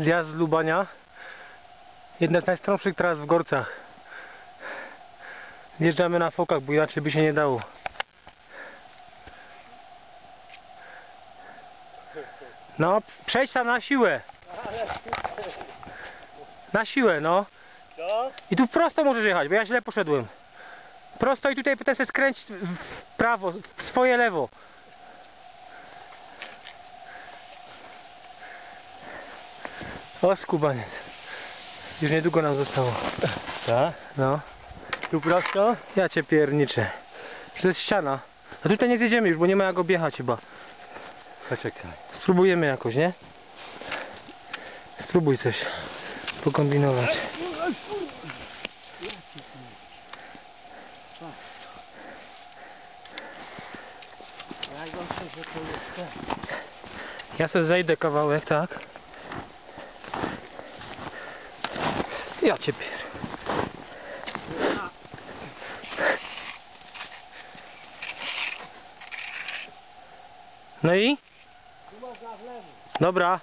zjazd z Lubania. Jedna z najstromszych tras w Gorcach. Zjeżdżamy na fokach, bo inaczej by się nie dało. No, przejdź tam na siłę. Na siłę, no. Co? I tu prosto możesz jechać, bo ja źle poszedłem. Prosto i tutaj potem sobie skręć w prawo, w swoje lewo. O skubaniec. Już niedługo nam zostało. Tak? No. Tu prosto? Ja cię pierniczę. To jest ściana. A tutaj nie zjedziemy już, bo nie ma jak objechać chyba. Poczekaj. Spróbujemy jakoś, nie? Spróbuj coś pokombinować. Że. Ja sobie zejdę kawałek, tak? Ja cię pier... No i? Dobra.